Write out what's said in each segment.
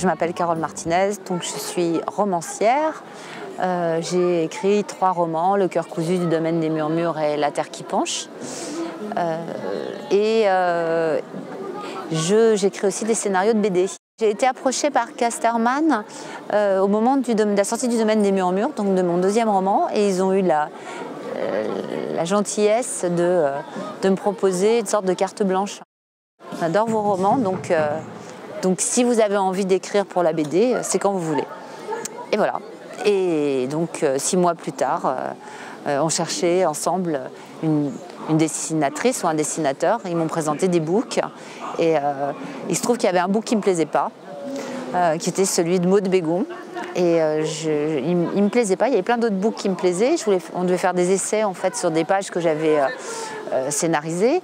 Je m'appelle Carole Martinez, donc je suis romancière. Euh, j'ai écrit trois romans, Le cœur cousu du domaine des murmures et La terre qui penche. Euh, et euh, j'écris aussi des scénarios de BD. J'ai été approchée par Casterman au moment de la sortie du domaine des murmures, donc de mon deuxième roman, et ils ont eu la, la gentillesse de, de, me proposer une sorte de carte blanche. J'adore vos romans, donc, donc si vous avez envie d'écrire pour la BD, c'est quand vous voulez. Et voilà. Et donc euh, six mois plus tard, euh, euh, on cherchait ensemble une, dessinatrice ou un dessinateur. Ils m'ont présenté des books et il se trouve qu'il y avait un book qui ne me plaisait pas, qui était celui de Maud Bégon. Et il ne me plaisait pas. Il y avait plein d'autres books qui me plaisaient. On devait faire des essais en fait sur des pages que j'avais scénarisées.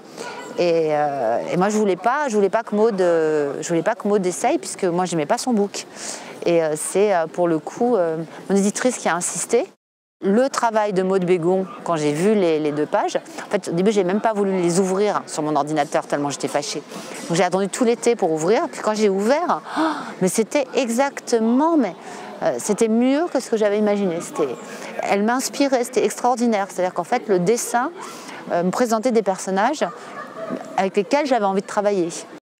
Et, moi, je voulais pas, je voulais pas que Maud, je voulais pas que Maud essaye puisque moi, j'aimais pas son book. Et euh, c'est euh, pour le coup euh, mon éditrice qui a insisté. Le travail de Maud Bégon, quand j'ai vu les, deux pages, en fait, au début, j'ai même pas voulu les ouvrir sur mon ordinateur tellement j'étais fâchée. Donc j'ai attendu tout l'été pour ouvrir. Puis quand j'ai ouvert, oh, mais c'était exactement, mais c'était mieux que ce que j'avais imaginé. Elle m'inspirait, c'était extraordinaire. C'est-à-dire qu'en fait, le dessin me présentait des personnages avec lesquels j'avais envie de travailler.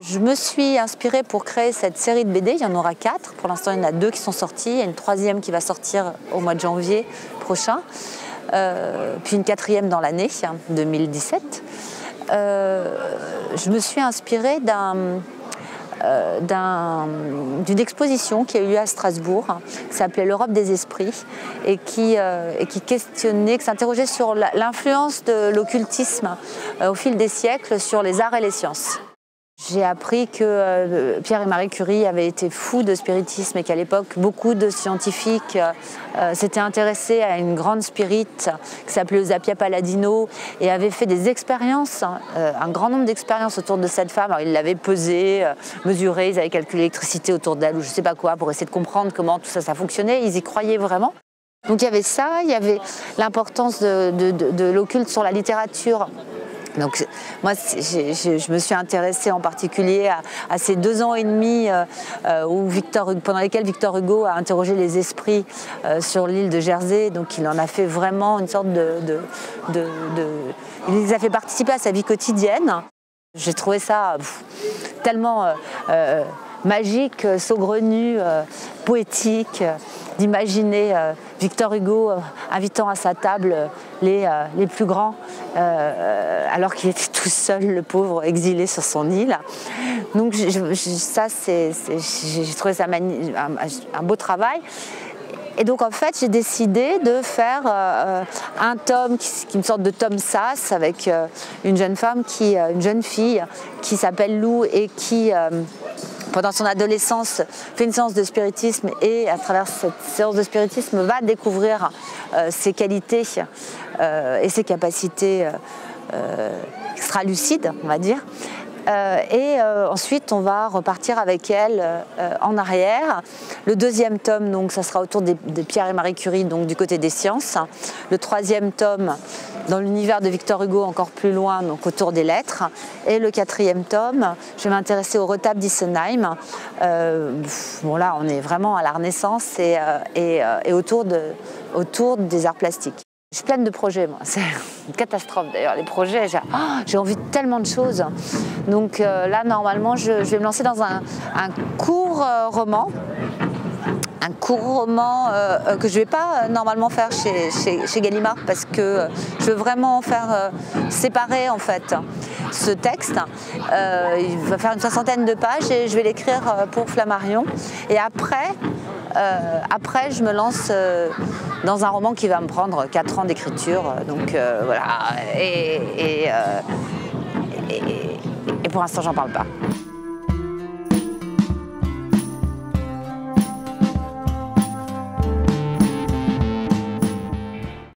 Je me suis inspirée pour créer cette série de BD. Il y en aura quatre. Pour l'instant, il y en a deux qui sont sortis. Il y a une troisième qui va sortir au mois de janvier prochain. Euh, puis une quatrième dans l'année 2017. Euh, je me suis inspirée euh, d'une exposition qui a eu lieu à Strasbourg, qui s'appelait L'Europe des esprits, et qui, et qui questionnait, qui s'interrogeait sur l'influence de l'occultisme au fil des siècles sur les arts et les sciences. J'ai appris que euh, Pierre et Marie Curie avaient été fous de spiritisme et qu'à l'époque, beaucoup de scientifiques euh, euh, s'étaient intéressés à une grande spirite qui s'appelait Eusapia Palladino et avaient fait des expériences, hein, un grand nombre d'expériences autour de cette femme. Ils l'avaient pesée, mesurée, ils avaient calculé l'électricité autour d'elle ou je ne sais pas quoi pour essayer de comprendre comment tout ça, ça fonctionnait. Ils y croyaient vraiment. Donc il y avait ça, il y avait l'importance de l'occulte sur la littérature donc moi, je, me suis intéressée en particulier à, ces deux ans et demi euh, euh, pendant lesquels Victor Hugo a interrogé les esprits euh, sur l'île de Jersey. Donc il en a fait vraiment une sorte de, Il les a fait participer à sa vie quotidienne. J'ai trouvé ça tellement magique, saugrenu, poétique, d'imaginer Victor Hugo invitant à sa table les, les plus grands euh, alors qu'il était tout seul, le pauvre, exilé sur son île. Donc ça, c'est, j'ai trouvé ça un, beau travail. Et donc en fait, j'ai décidé de faire euh, un tome qui, est une sorte de tome sas avec euh, une jeune femme, qui, une jeune fille qui s'appelle Lou et qui pendant son adolescence, fait une séance de spiritisme et à travers cette séance de spiritisme va découvrir ses qualités euh, et ses capacités euh, extra-lucides, on va dire. Euh, et ensuite, on va repartir avec elle en arrière. Le deuxième tome, donc, ça sera autour des, Pierre et Marie Curie, donc du côté des sciences. Le troisième tome, dans l'univers de Victor Hugo, encore plus loin, donc autour des lettres. Et le quatrième tome, je vais m'intéresser au retable d'Issenheim. bon, là, on est vraiment à la Renaissance et, autour des arts plastiques. Je suis pleine de projets, moi. C'est une catastrophe d'ailleurs, les projets. J'ai envie de tellement de choses. Donc euh, là, normalement, je, vais me lancer dans un, court euh, roman. Un court roman euh, que je ne vais pas normalement faire chez, chez, Gallimard parce que je veux vraiment faire séparer en fait ce texte. il va faire une soixantaine de pages et je vais l'écrire pour Flammarion. Et après, euh, après, je me lance euh, dans un roman qui va me prendre 4 ans d'écriture. Donc euh, voilà. Et, et pour l'instant, j'en parle pas.